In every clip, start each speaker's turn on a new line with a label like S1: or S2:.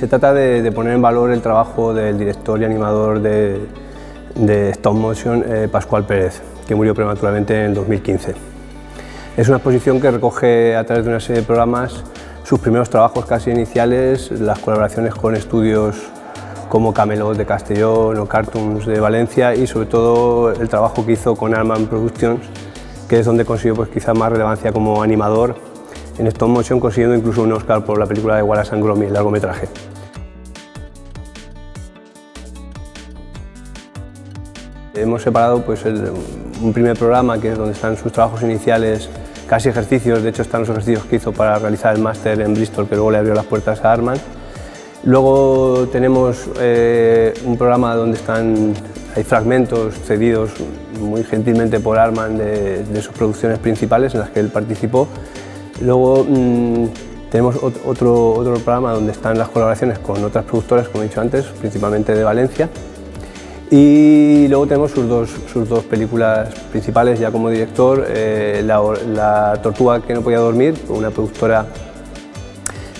S1: Se trata de, poner en valor el trabajo del director y animador de, stop motion eh, Pascual Pérez, que murió prematuramente en 2015. Es una exposición que recoge a través de una serie de programas sus primeros trabajos casi iniciales, las colaboraciones con estudios como Camelot de Castellón o Cartoons de Valencia y sobre todo el trabajo que hizo con Arman Productions, que es donde consiguió pues, quizá más relevancia como animador en stop motion, consiguiendo incluso un Oscar por la película de Wallace and Gromit, el largometraje. Hemos separado pues, un primer programa que es donde están sus trabajos iniciales casi ejercicios, de hecho están los ejercicios que hizo para realizar el máster en Bristol, que luego le abrió las puertas a Arman. Luego tenemos eh, un programa donde están, hay fragmentos cedidos muy gentilmente por Arman de, sus producciones principales en las que él participó. Luego mm, tenemos otro, otro programa donde están las colaboraciones con otras productoras, como he dicho antes, principalmente de Valencia. Y luego tenemos sus dos, sus dos películas principales ya como director, eh, la, Tortuga que no podía dormir, una productora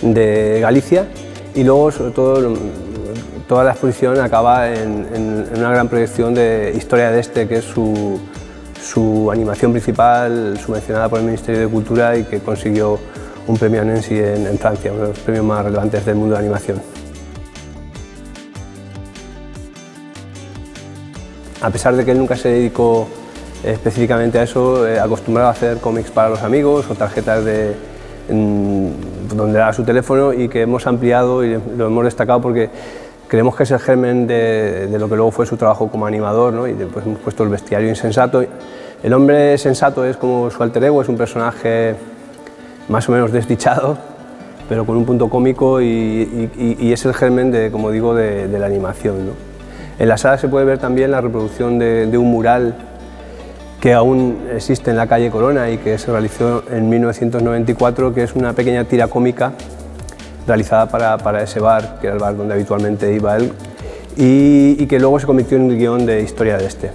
S1: de Galicia, y luego sobre toda la exposición acaba en, una gran proyección de Historia de Este, que es su, su, animación principal, subvencionada por el Ministerio de Cultura y que consiguió un premio Nancy en, en Francia, uno de los premios más relevantes del mundo de animación. A pesar de que él nunca se dedicó específicamente a eso, eh, acostumbraba a hacer cómics para los amigos o tarjetas de, donde era su teléfono y que hemos ampliado y lo hemos destacado porque creemos que es el germen de, lo que luego fue su trabajo como animador ¿no? y después hemos puesto el bestiario insensato. El hombre sensato es como su alter ego, es un personaje más o menos desdichado, pero con un punto cómico y, es el germen, de, como digo, de, de la animación. ¿no? En la sala se puede ver también la reproducción de, un mural que aún existe en la calle Corona y que se realizó en 1994, que es una pequeña tira cómica realizada para, ese bar, que era el bar donde habitualmente iba él, y, que luego se convirtió en un guion de historia de este.